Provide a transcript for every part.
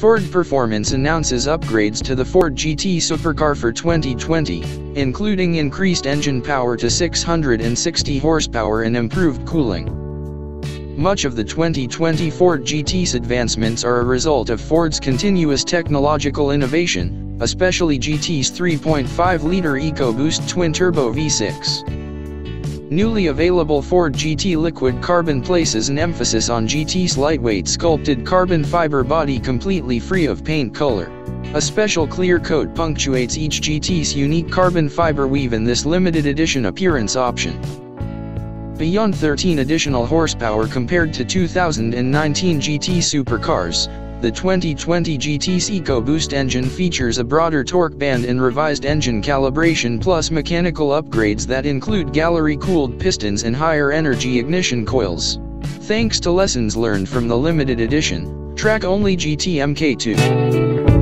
Ford Performance announces upgrades to the Ford GT supercar for 2020, including increased engine power to 660 horsepower and improved cooling. Much of the 2020 Ford GT's advancements are a result of Ford's continuous technological innovation, especially GT's 3.5-liter EcoBoost twin-turbo V6. Newly available Ford GT Liquid Carbon places an emphasis on GT's lightweight sculpted carbon fiber body completely free of paint color. A special clear coat punctuates each GT's unique carbon fiber weave in this limited edition appearance option. Beyond 13 additional horsepower compared to 2019 GT supercars, the 2020 GT's EcoBoost engine features a broader torque band and revised engine calibration plus mechanical upgrades that include gallery-cooled pistons and higher energy ignition coils. Thanks to lessons learned from the limited edition, track-only GT MK2.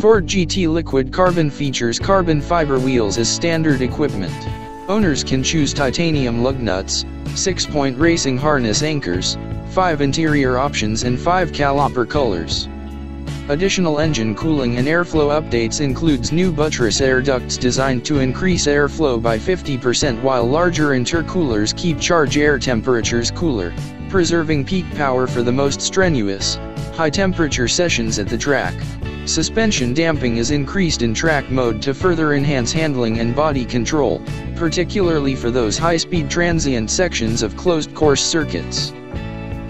Ford GT Liquid Carbon features carbon fiber wheels as standard equipment. Owners can choose titanium lug nuts, 6-point racing harness anchors, 5 interior options and 5 caliper colors. Additional engine cooling and airflow updates includes new buttress air ducts designed to increase airflow by 50% while larger intercoolers keep charge air temperatures cooler, preserving peak power for the most strenuous, high-temperature sessions at the track. Suspension damping is increased in track mode to further enhance handling and body control, particularly for those high-speed transient sections of closed-course circuits.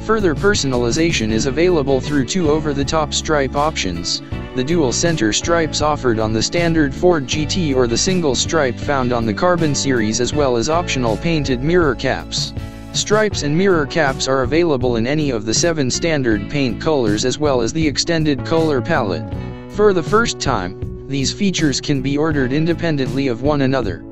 Further personalization is available through two over-the-top stripe options, the dual center stripes offered on the standard Ford GT or the single stripe found on the Carbon series as well as optional painted mirror caps. Stripes and mirror caps are available in any of the seven standard paint colors as well as the extended color palette. For the first time, these features can be ordered independently of one another.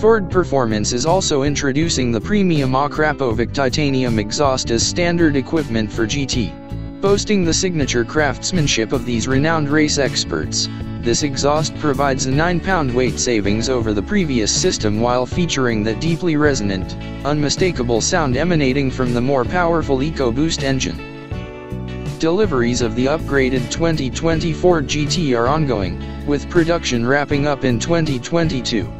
Ford Performance is also introducing the premium Akrapovic titanium exhaust as standard equipment for GT. Boasting the signature craftsmanship of these renowned race experts, this exhaust provides a 9-pound weight savings over the previous system while featuring that deeply resonant, unmistakable sound emanating from the more powerful EcoBoost engine. Deliveries of the upgraded 2020 Ford GT are ongoing, with production wrapping up in 2022.